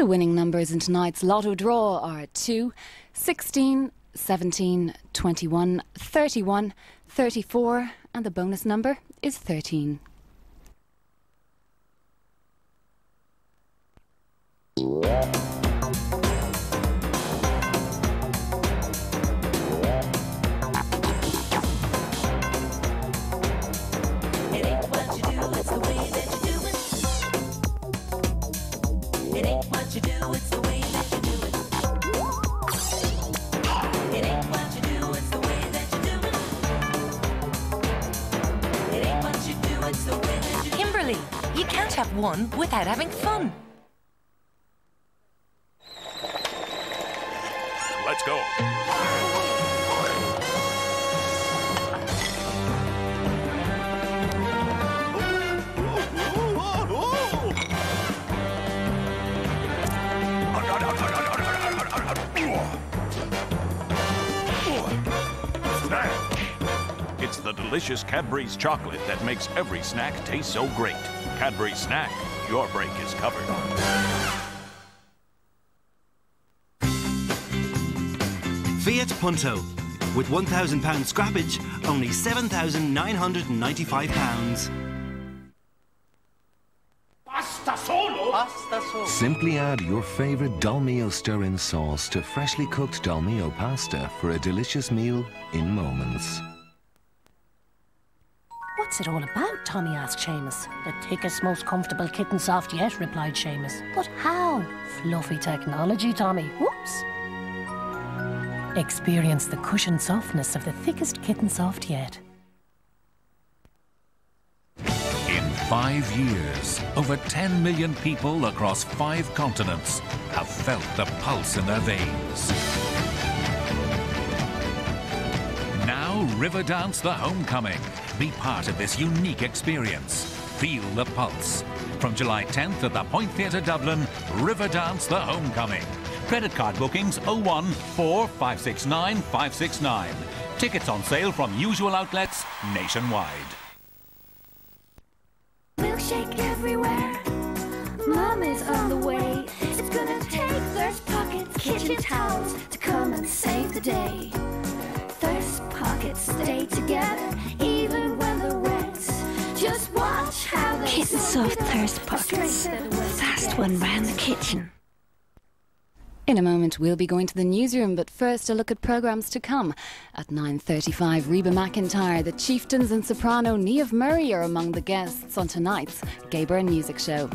The winning numbers in tonight's lotto draw are 2, 16, 17, 21, 31, 34, and the bonus number is 13. It Kimberly, you can't have one without having fun. Delicious Cadbury's chocolate that makes every snack taste so great. Cadbury Snack, your break is covered. Fiat Punto. With £1,000 scrappage, only £7,995. Pasta solo. Simply add your favorite Dolmio stir-in sauce to freshly cooked Dolmio pasta for a delicious meal in moments. What's it all about? Tommy asked Seamus. The thickest, most comfortable kitten soft yet, replied Seamus. But how? Fluffy technology, Tommy. Whoops. Experience the cushioned softness of the thickest kitten soft yet. In five years, over 10 million people across five continents have felt the pulse in their veins. Now, Riverdance the Homecoming. Be part of this unique experience. Feel the pulse. From July 10th at the Point Theatre Dublin, Riverdance the Homecoming. Credit card bookings 01 4569 569. Tickets on sale from usual outlets nationwide. Milkshake everywhere. Mom is on the way. It's gonna take Thirst Pockets kitchen towels to come and save the day. Thirst Pockets stay together they soft thirst pockets. The one round the kitchen. In a moment, we'll be going to the newsroom, but first a look at programmes to come. At 9.35, Reba McEntire, the Chieftains and soprano Niamh Murray are among the guests on tonight's Gay Byrne Music Show.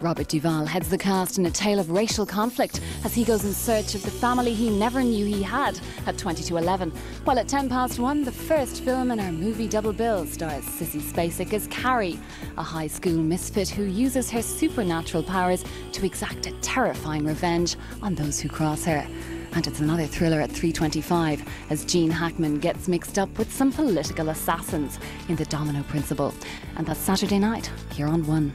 Robert Duvall heads the cast in a tale of racial conflict as he goes in search of the family he never knew he had at 20 to 11. While at 10 past 1, the first film in our movie Double Bill stars Sissy Spacek as Carrie, a high school misfit who uses her supernatural powers to exact a terrifying revenge on those who cross her. And it's another thriller at 3.25 as Gene Hackman gets mixed up with some political assassins in The Domino Principle. And that's Saturday night here on One.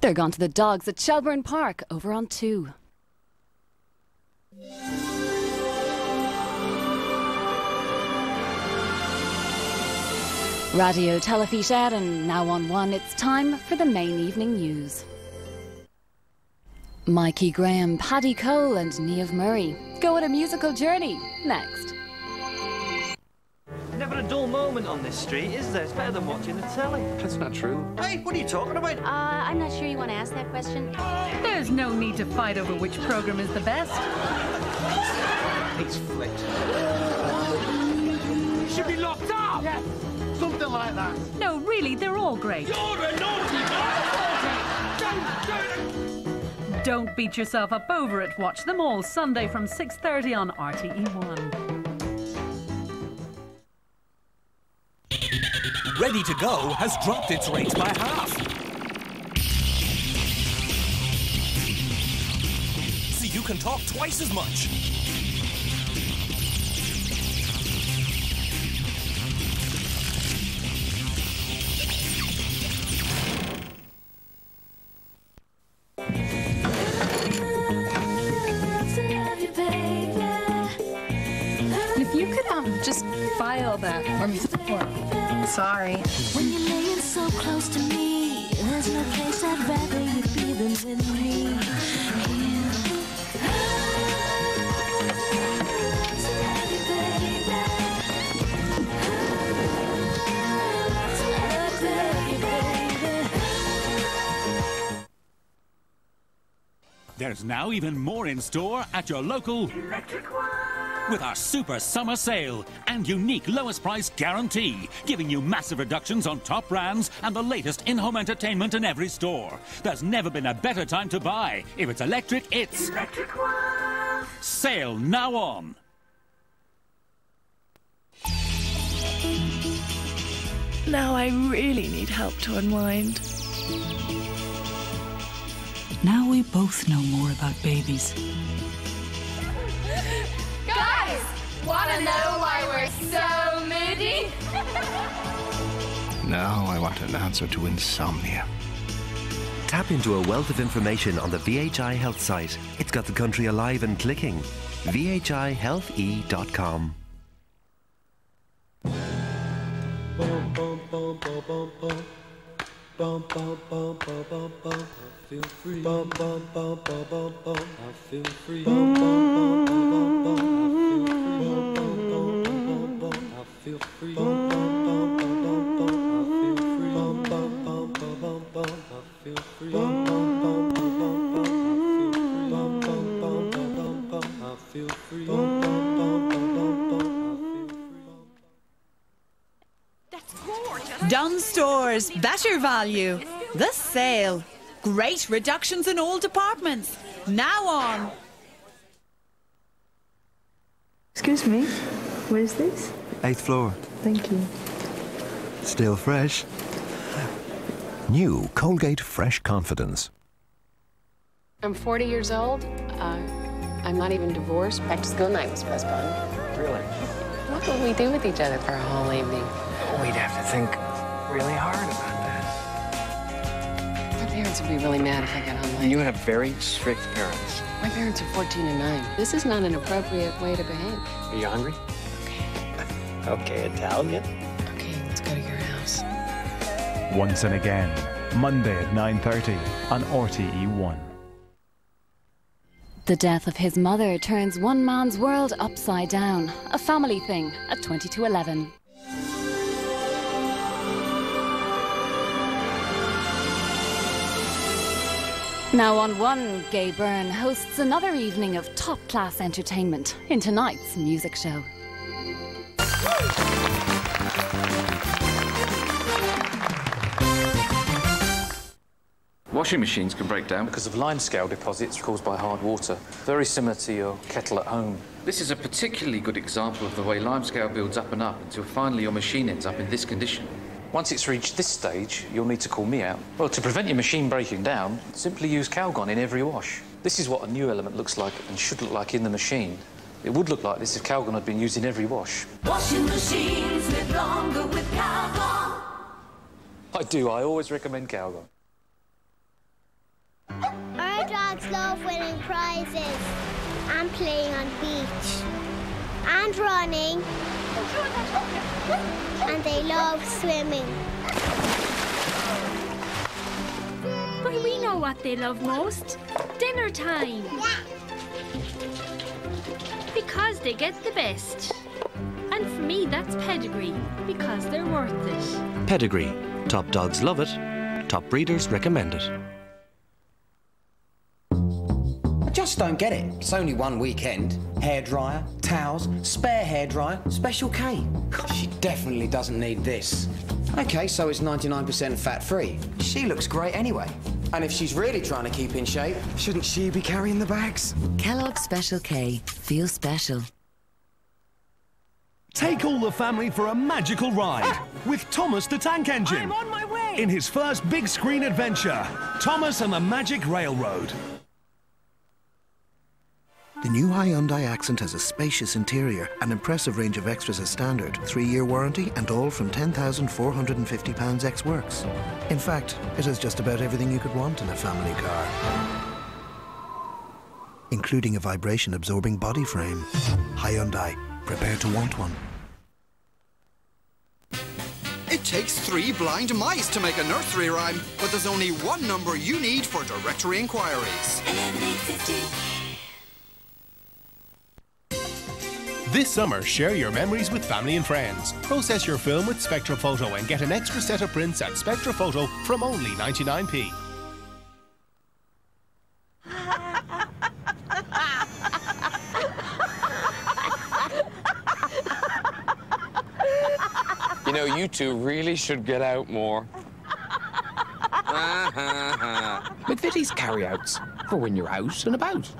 They're gone to the dogs at Shelbourne Park over on 2. Radio Telefís Éireann, now on 1, it's time for the main evening news. Mikey Graham, Paddy Cole, and Niamh Murray go on a musical journey next. Never a dull moment on this street, is there? It's better than watching the telly. That's not true. Hey, what are you talking about? Uh, I'm not sure you want to ask that question. There's no need to fight over which program is the best. He's flipped. Should be locked up! Yes, something like that. No, really, they're all great. You're a naughty boy! Don't beat yourself up over it. Watch them all Sunday from 6:30 on RTE1. Ready to Go has dropped its rates by half. So you can talk twice as much. You could just file that for me. Sorry. When you're laying so close to me, There's no place I'd rather you be than with me. There's now even more in store at your local with our super summer sale and unique lowest price guarantee, giving you massive reductions on top brands and the latest in-home entertainment in every store. There's never been a better time to buy. If it's electric, it's electric! sale now on. Now I really need help to unwind. Now we both know more about babies. Guys, wanna know why we're so moody? Now I want an answer to insomnia. Tap into a wealth of information on the VHI Health site. It's got the country alive and clicking. VHIHealthE.com. feel free. I feel free. Mm. Stores, better value. The sale. Great reductions in all departments. Now on. Excuse me, where is this? Eighth floor. Thank you. Still fresh. New Colgate Fresh Confidence. I'm 40 years old. Uh, I'm not even divorced. Back to school night was postponed. Really? What would we do with each other for a whole evening? We'd have to think really hard about that. My parents would be really mad if I got home late. You have very strict parents. My parents are 14 and 9. This is not an appropriate way to behave. Are you hungry? Okay, okay, Italian. Okay, let's go to your house. Once and Again, Monday at 9.30 on RTE1. The death of his mother turns one man's world upside down. A family thing at 20 to 11. Now on one, Gay Byrne hosts another evening of top class entertainment in tonight's music show. Washing machines can break down because of limescale deposits caused by hard water, very similar to your kettle at home. This is a particularly good example of the way limescale builds up and up until finally your machine ends up in this condition. Once it's reached this stage, you'll need to call me out. Well, to prevent your machine breaking down, simply use Calgon in every wash. This is what a new element looks like and should look like in the machine. It would look like this if Calgon had been used in every wash. Washing machines live longer with Calgon. I do, I always recommend Calgon. Our dogs love winning prizes and playing on beach and running and they love swimming. But we know what they love most dinner time. Because they get the best. And for me, that's pedigree, because they're worth it. Pedigree. Top dogs love it. Top breeders recommend it. I just don't get it. It's only one weekend. Hairdryer, towels, spare hairdryer, special K. She definitely doesn't need this. Okay, so it's 99% fat free. She looks great anyway. And if she's really trying to keep in shape, shouldn't she be carrying the bags? Kellogg's Special K. Feel special. Take all the family for a magical ride ah! with Thomas the Tank Engine. I'm on my way. In his first big screen adventure, Thomas and the Magic Railroad. The new Hyundai Accent has a spacious interior, an impressive range of extras as standard, three-year warranty, and all from £10,450 ex-works. In fact, it has just about everything you could want in a family car. Including a vibration-absorbing body frame. Hyundai, prepare to want one. It It takes three blind mice to make a nursery rhyme, but there's only one number you need for directory inquiries. This summer, share your memories with family and friends. Process your film with Spectra Photo and get an extra set of prints at Spectra Photo from only 99p. You know, you two really should get out more. McVitie's carryouts for when you're out and about.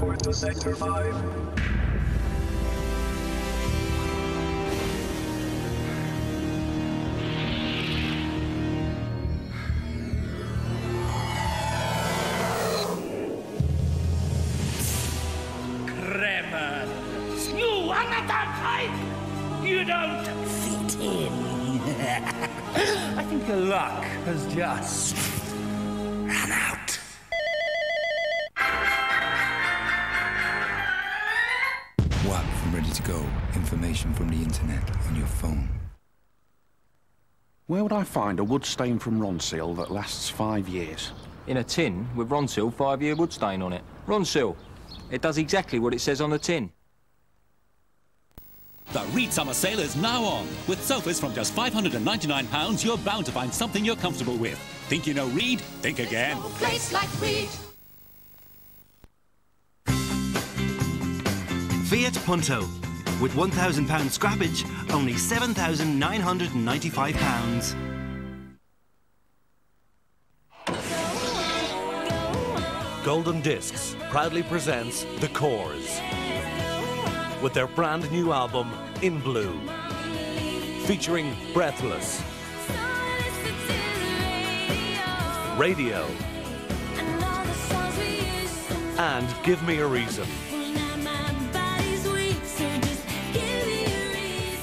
Report to Sector 5. Information from the internet on your phone. Where would I find a wood stain from Ronseal that lasts five years? In a tin with Ronseal five-year wood stain on it. Ronseal. It does exactly what it says on the tin. The Reed Summer Sale is now on. With sofas from just £599, you're bound to find something you're comfortable with. Think you know Reed? Think again. Place like Reed. Fiat Punto. With £1,000 scrappage, only £7,995. Golden Discs proudly presents The Corrs with their brand new album, In Blue, featuring Breathless, Radio, and Give Me a Reason.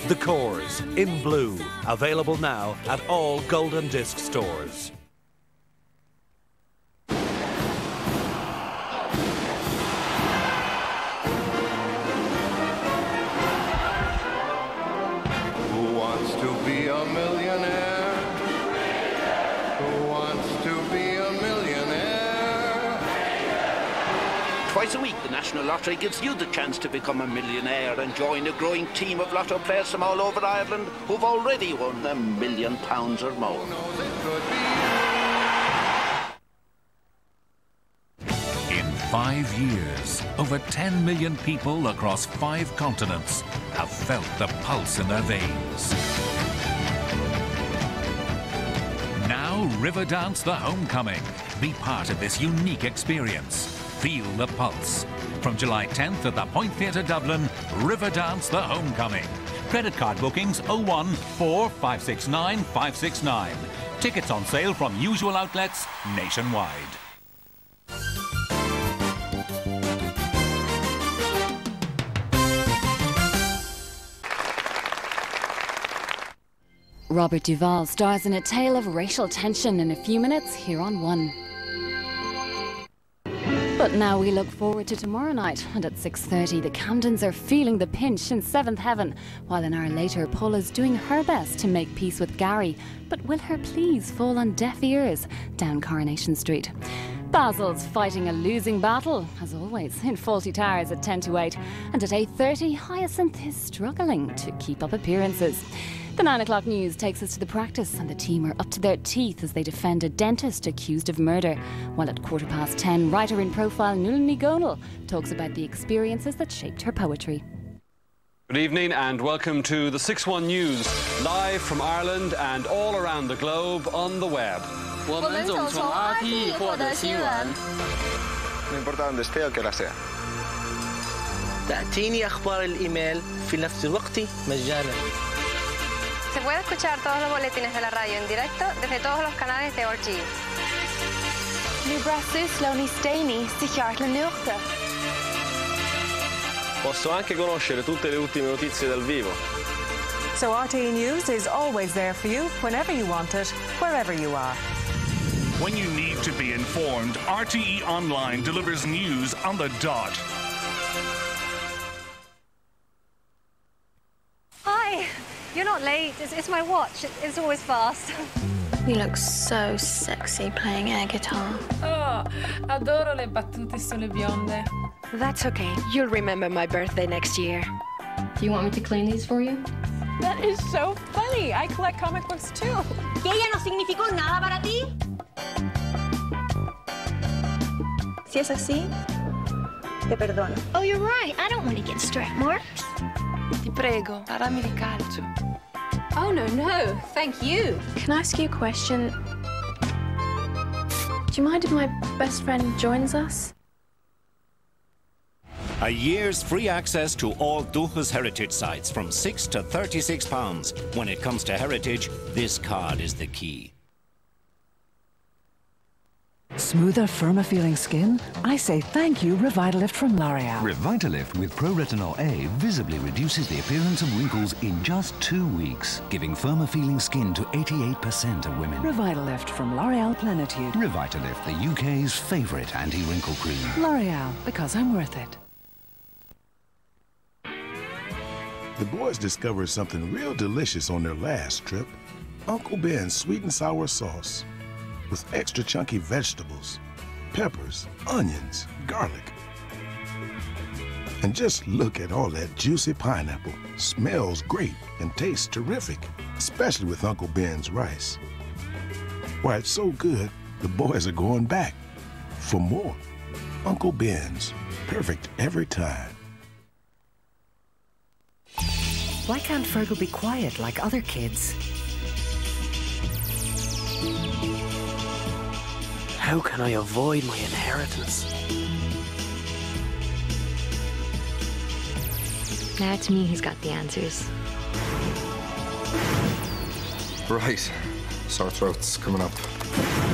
The Corrs, In Blue, available now at all Golden Disc stores. Twice a week, the National Lottery gives you the chance to become a millionaire and join a growing team of lotto players from all over Ireland who've already won a million pounds or more. In five years, over 10 million people across five continents have felt the pulse in their veins. Now, Riverdance the Homecoming. Be part of this unique experience. Feel the pulse. From July 10th at the Point Theatre Dublin, Riverdance the Homecoming. Credit card bookings 01 4569 569. Tickets on sale from usual outlets nationwide. Robert Duvall stars in a tale of racial tension in a few minutes here on One. But now we look forward to tomorrow night, and at 6.30 the Camdens are feeling the pinch in seventh heaven, while an hour later Paula's doing her best to make peace with Gary. But will her pleas fall on deaf ears down Coronation Street? Basil's fighting a losing battle, as always, in Fawlty Towers at 10 to 8. And at 8.30, Hyacinth is struggling to keep up appearances. The 9 o'clock news takes us to the practice, and the team are up to their teeth as they defend a dentist accused of murder. While at quarter past 10, writer in profile Nuala Ní Dhomhnaill talks about the experiences that shaped her poetry. Good evening and welcome to the 6 1 News, live from Ireland and all around the globe on the web. 我们总从 qué Se puede escuchar todos los boletines de la radio en directo desde todos los canales de Orgy. brassus loni steni si. Posso anche conoscere tutte le ultime notizie dal vivo. So RTE News is always there for you whenever you want it, wherever you are. When you need to be informed, RTE Online delivers news on the dot. You're not late. It's, it's my watch. It's always fast. You look so sexy playing air guitar. Oh, adoro le battute sulle bionde. That's okay. You'll remember my birthday next year. Do you want me to clean these for you? That is so funny. I collect comic books too. ¿Que ella no significó nada para ti? Si es así, te perdono. Oh, you're right. I don't want to get strap marks. Ti prego, parami di calcio. Oh, no, no. Thank you. Can I ask you a question? Do you mind if my best friend joins us? A year's free access to all Duchas heritage sites from 6 to 36 pounds. When it comes to heritage, this card is the key. Smoother, firmer feeling skin? I say thank you, Revitalift from L'Oreal. Revitalift with Pro-Retinol A visibly reduces the appearance of wrinkles in just two weeks, giving firmer feeling skin to 88% of women. Revitalift from L'Oreal Plenitude. Revitalift, the UK's favourite anti-wrinkle cream. L'Oreal, because I'm worth it. The boys discovered something real delicious on their last trip. Uncle Ben's sweet and sour sauce with extra chunky vegetables, peppers, onions, garlic. And just look at all that juicy pineapple. Smells great and tastes terrific, especially with Uncle Ben's rice. Why, it's so good, the boys are going back for more. Uncle Ben's, perfect every time. Why can't Fergal be quiet like other kids? How can I avoid my inheritance? Now it's me he's got the answers. Right. Sore throats coming up.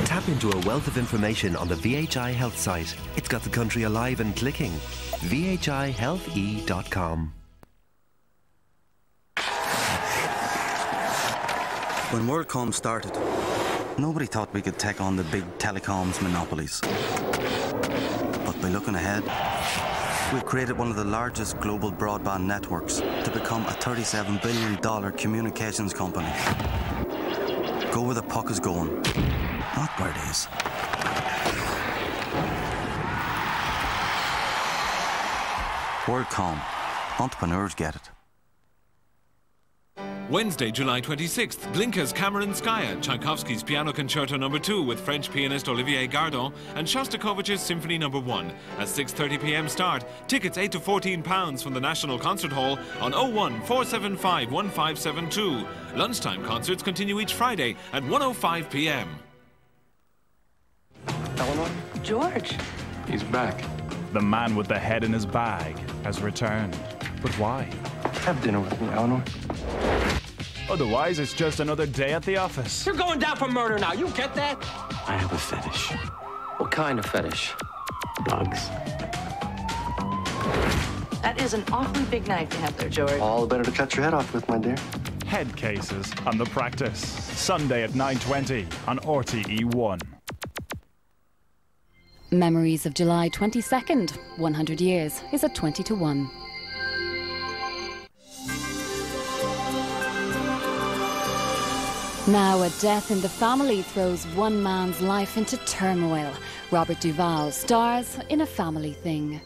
Tap into a wealth of information on the VHI Health site. It's got the country alive and clicking. VHIHealthE.com. When WorldCom started, nobody thought we could take on the big telecoms monopolies. But by looking ahead, we've created one of the largest global broadband networks to become a $37 billion communications company. Go where the puck is going, not where it is. WorldCom. Entrepreneurs get it. Wednesday, July 26th, Glinka's Kamarinskaya, Tchaikovsky's Piano Concerto No. 2 with French pianist Olivier Gardon, and Shostakovich's Symphony No. 1 at 6.30 p.m. start. Tickets 8 to 14 pounds from the National Concert Hall on 01 475 1572. Lunchtime concerts continue each Friday at 1.05 p.m. Eleanor? George. He's back. The man with the head in his bag has returned. But why? Have dinner with me, Eleanor. Otherwise, it's just another day at the office. You're going down for murder now. You get that? I have a fetish. What kind of fetish? Bugs. That is an awfully big knife to have there, George. All the better to cut your head off with, my dear. Head cases on the practice. Sunday at 9.20 on RTE1. Memories of July 22nd, 100 years, is at 20 to 1. Now, a death in the family throws one man's life into turmoil. Robert Duvall stars in A Family Thing.